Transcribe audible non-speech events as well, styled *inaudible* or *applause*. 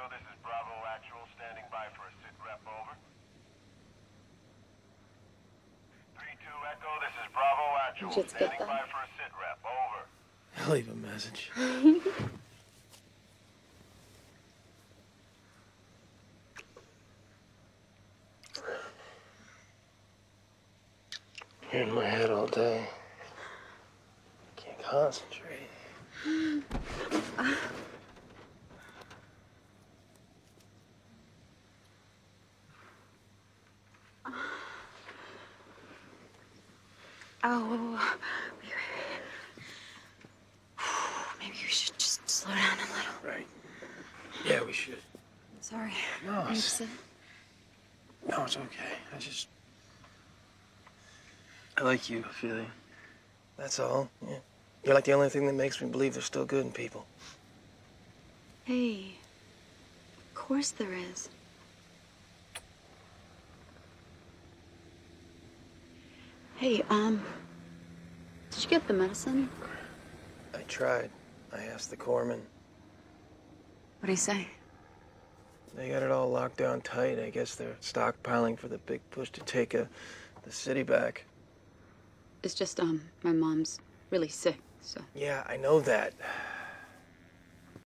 Echo, this is Bravo Actual, standing by for a sit rep, over. 3-2 Echo, this is Bravo Actual, Shit's standing good, though. by for a sit rep, over. I'll leave a message. *laughs* You're in my head all day. Can't concentrate. Oh, wait, wait, wait. Maybe we should just slow down a little. Right. Yeah, we should. Sorry. No, it's- upset. No, it's okay. I just. I like you, Ofelia. That's all. Yeah. You're like the only thing that makes me believe there's still good in people. Hey, of course there is. Hey, um, get the medicine? I tried. I asked the corpsman. What do you say? They got it all locked down tight. I guess they're stockpiling for the big push to take uh the city back. It's just, um, my mom's really sick, so. Yeah, I know that.